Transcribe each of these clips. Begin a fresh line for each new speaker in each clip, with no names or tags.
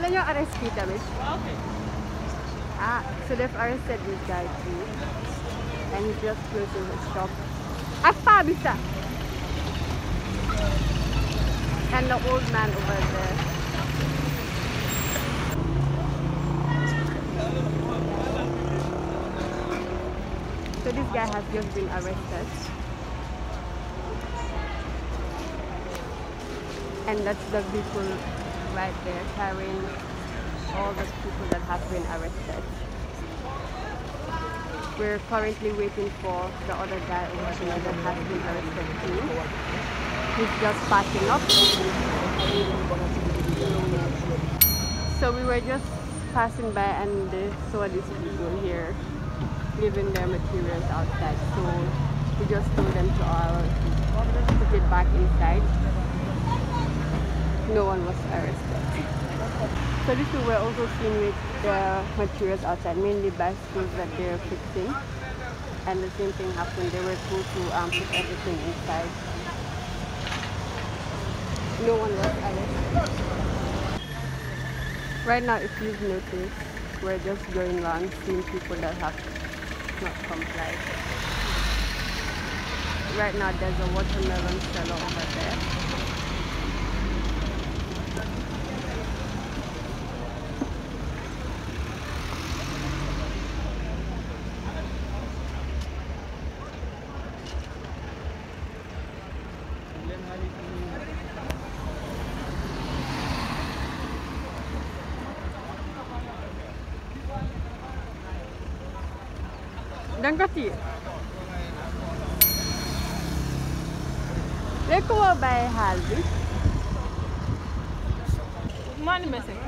Nyo arrest kita, miss?
Okay.
Ah, so they've arrested this guy too. And he's just closing his shop. Apa bisa? And the old man over there. So this guy has just been arrested. And that's the people right there carrying all the people that have been arrested. We're currently waiting for the other guy over there that has been arrested too. He's just packing up. So we were just passing by and uh, saw these people here leaving their materials outside. So we just told them to all put it back inside. No one was arrested. So these two were also seen with the materials outside, mainly bicycles that they're fixing. And the same thing happened. They were told to um, put everything inside. No one was arrested. Right now, if you've noticed, we're just going around seeing people that have not complied. Right now, there's a watermelon seller over there. Dan kasi léegi ku ma bàyyi xaal bi
Money message.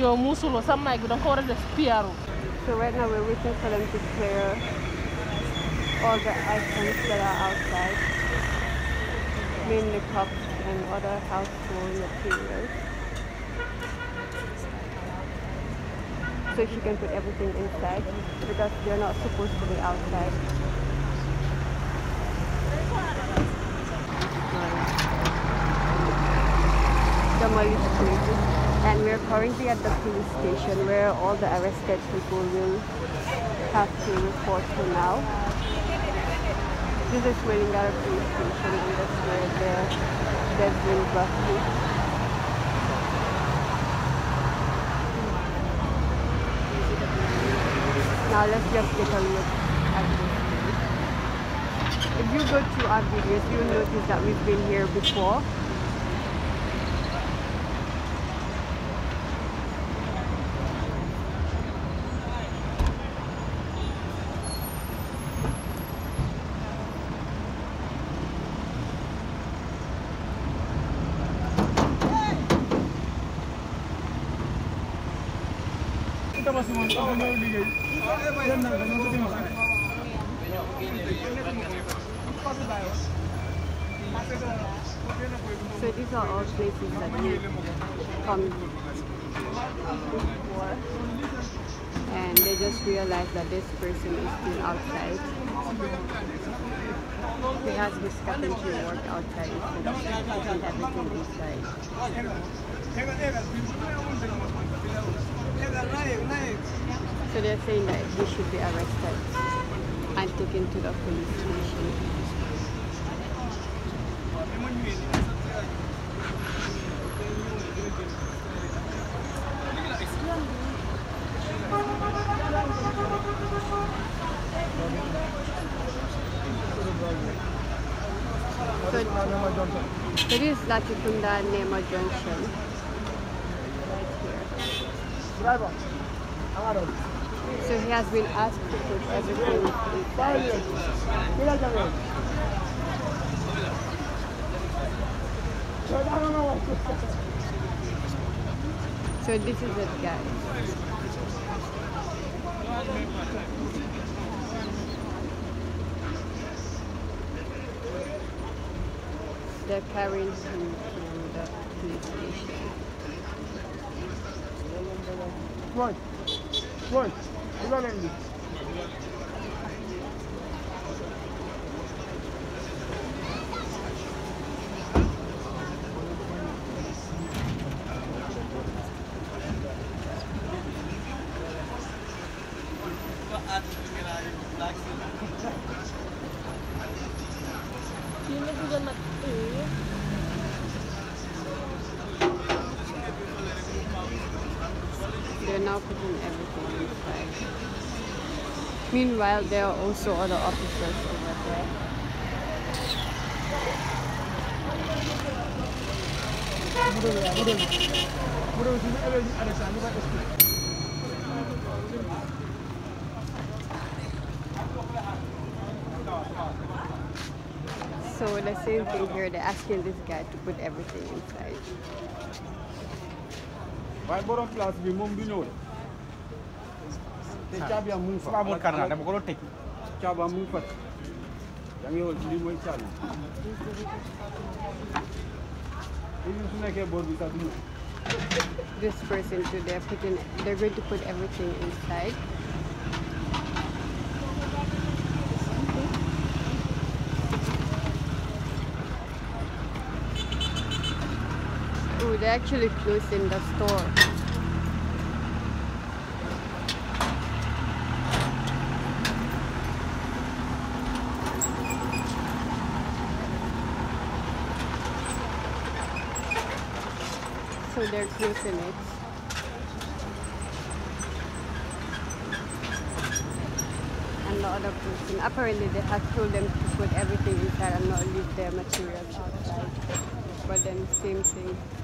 yow muusuloo sa mic bi da nga ko war a def PRO.
so right now we're waiting for them to clear all the items that are outside mainly cups and other household materials so she can put everything inside because they're not supposed to be outside the is crazy. And we're currently at the police station where all the arrested people will have to report to now. This is Wellingara police station and that's where the, they've been brought. Now let's just take a look at this place. If you go to our videos, you'll notice that we've been here before. So these are all places that we come before and they just realize that this person is still outside. He has his carpentry work outside putting everything inside. So they're saying that he should be arrested and taken to the police station. So, so this is Latrikunda Nema Junction. Right here. So he has been asked to put everything. So this is it guys. They're carrying him from the police station.
Boy, boy, dugal
now putting everything inside. Meanwhile, there are also other officers over there. So the same thing here, they're asking this guy to put everything inside.
Waaye borom place bi moom du ñëw de. te caabi am mu ngi fa.
Sama amul carte dama ko doon tëj.
caabi am mu ngi fa. yaa ngi woon lii mooy caabi. lii su nekkee boor bi sax du ñëw.
This person too, they're putting, they're going to put everything inside. They're actually closing the store. So they're closing it. And the other person, apparently they have told them to put everything inside and not leave their materials outside. But then same thing.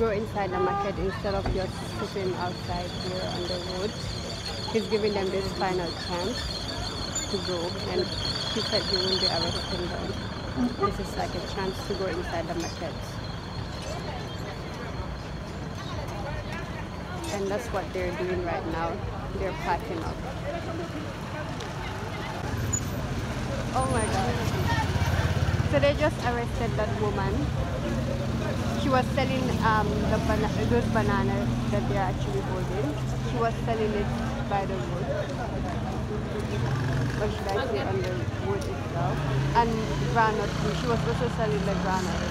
go inside the market instead of just sitting outside here on the road. He's giving them this final chance to go and he said he won't be arresting them. This is like a chance to go inside the market. And that's what they're doing right now. They're packing up. Oh my god. So they just arrested that woman. She was selling um, the bana- those bananas that they're actually holding. She was selling it by the wood. Or should I say on the wood itself. And granite too. She was also selling the granite.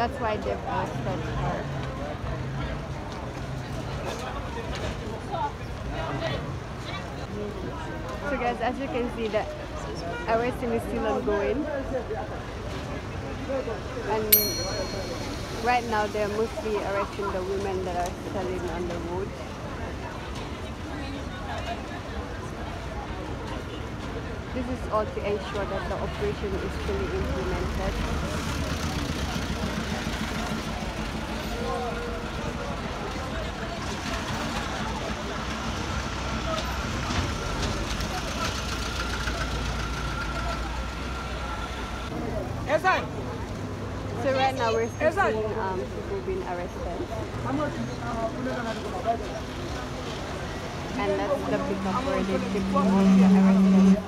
That's why they've arrested her. So guys, as you can see, the arresting is still ongoing. And right now they're mostly arresting the women that are selling on the road. This is all to ensure that the operation is fully implemented.
Esan
so right now we're seeing um, people being arrested. And that's the pickup where they ship people arrested.